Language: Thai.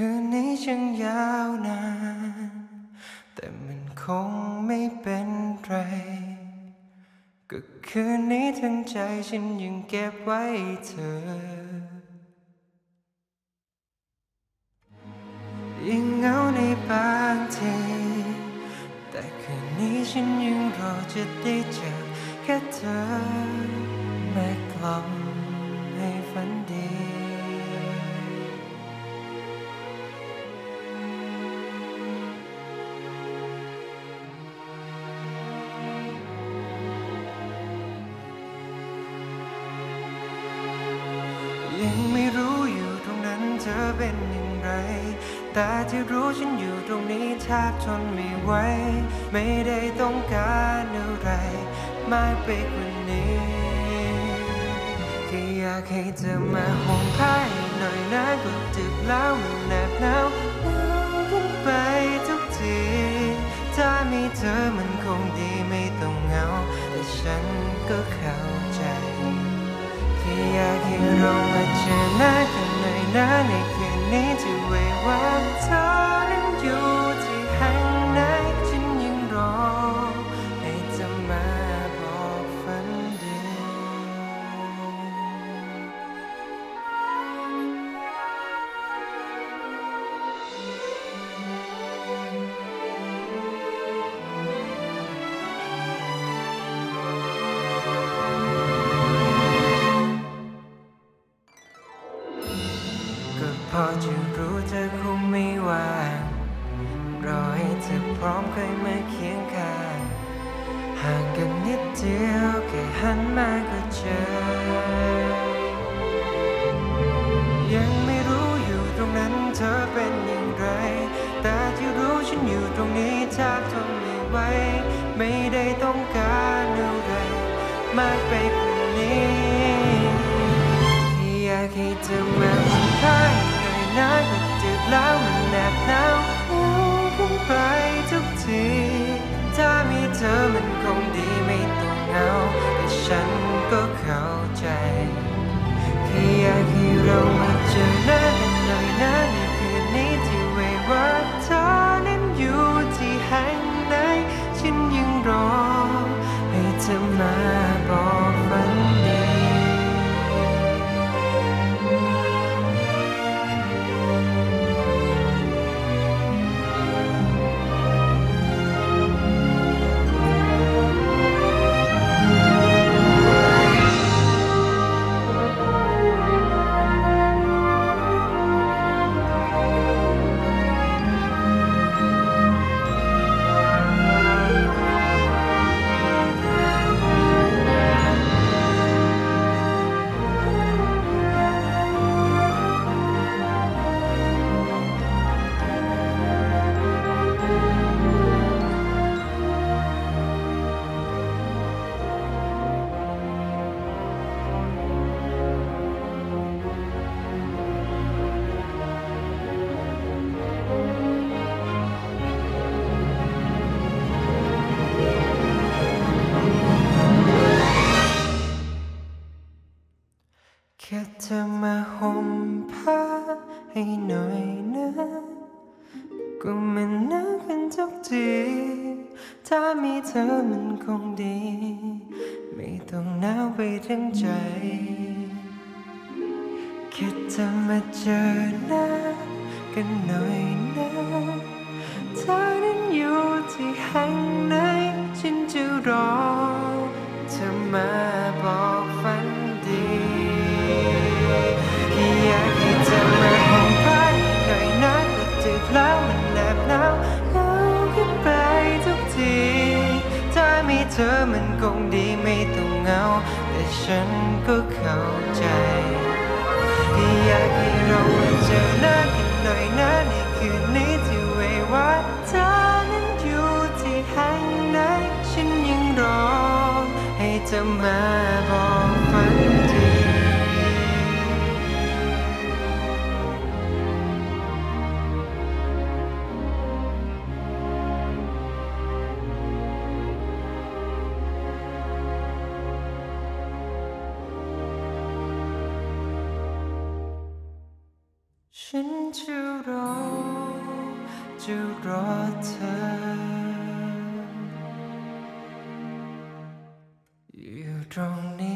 คืนนี้ช่างยาวนาน แต่มันคงไม่เป็นไร ก็คืนนี้ทั้งใจฉันยังเก็บไว้เธอยังเหงาในบางที แต่คืนนี้ฉันยังรอจะได้เจอแค่เธอแม่กล่อมให้ฝันดี เป็นอย่างไรแต่ที่รู้ฉันอยู่ตรงนี้แทบทนไม่ไหว ไม่ได้ต้องการอะไรมากไปกว่านี้แค่อยากให้เธอมาห่มผ้าให้หน่อยนะก็ดึกแล้วมันแนบหนาวหนาวขึ้นไปทุกที ถ้ามีเธอมันคงดีไม่ต้องเหงา แต่ฉันก็เข้าใจแค่อยากให้เรามาเจอหน้ากันหน่อยนะใน จะรู้เธอคงไม่ว่างรอให้เธอพร้อมค่อยมาเคียงข้างห่างกันนิดเดียวแค่หันมาก็เจอ ยังไม่รู้อยู่ตรงนั้นเธอเป็นอย่างไร แต่ที่รู้ฉันอยู่ตรงนี้แทบทนไม่ไหวไม่ได้ต้องการอะไรมากไปกว่านี้แค่อยากให้เธอมาห่มผ้า ห้หน่อยนะก็ดึกแล้วมันแนบหนาวหนาวพุ่งไปทุกที ถ้ามีเธอมันคงดีไม่ต้องเหงาแต่ฉันก็เข้าใจแค่อยากให้เรามาเจอหน้ากันหน่อยนะในคืนนี้ที่ไว้ว่าเธอ ธอมาห่มผ้าให้หน่อยนะก็มันหนาวขึ้นทุกทีถ้ามีเธอมันคงดี ไม่ต้องหนาวไปทั้งใจ แค่เธอมาเจอหน้ากันหน่อยนะ ธอมันคงดีไม่ต้องเหงา แต่ฉันก็เข้าใจแค่อยากให้เรามาเจอหน้ากันหน่อยนะในคืนนี้ที่ไว้ว่าเธอนั้นอยู่ที่แห่งไหนฉันยังรอให้เธอมา ฉันจะรอจะรอเธอ อยู่ตรงนี้